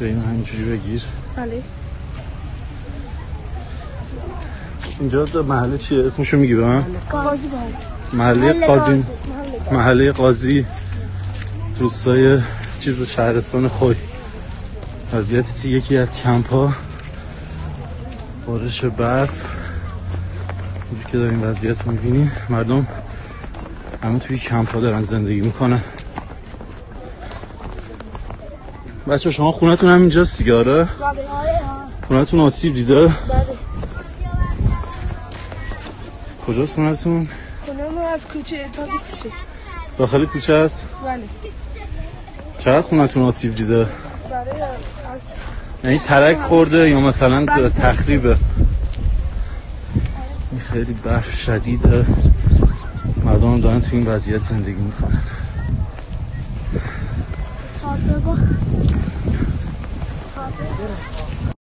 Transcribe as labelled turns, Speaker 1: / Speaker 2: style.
Speaker 1: به این همینجوری بگیر.
Speaker 2: بله.
Speaker 1: اینجا دا محله چیه؟ اسمشو میگی به من؟
Speaker 2: قاضی بهم
Speaker 1: محله قاضی.
Speaker 2: محله
Speaker 1: قاضی. روستای چیز شهرستان خوی. وضعیت یکی از کمپ ها بارش برف. اینجور که داریم وضعیت رو می‌بینیم. مردم همه توی کمپ ها دارن زندگی می‌کنن. بچه شما خونتون هم اینجاست دیگه آره؟
Speaker 2: بله
Speaker 1: خونتون آسیب دیده؟
Speaker 2: بله.
Speaker 1: کجاست خونتون؟
Speaker 2: خونه از کوچه تازه کوچه.
Speaker 1: داخل کوچه است
Speaker 2: بله.
Speaker 1: چقدر خونتون آسیب دیده؟
Speaker 2: از
Speaker 1: یعنی ترک خورده یا مثلا تخریبه؟ این خیلی برف شدیده. مردم دارن تو این وضعیت زندگی می‌کنن.
Speaker 2: 好吃过，好吃。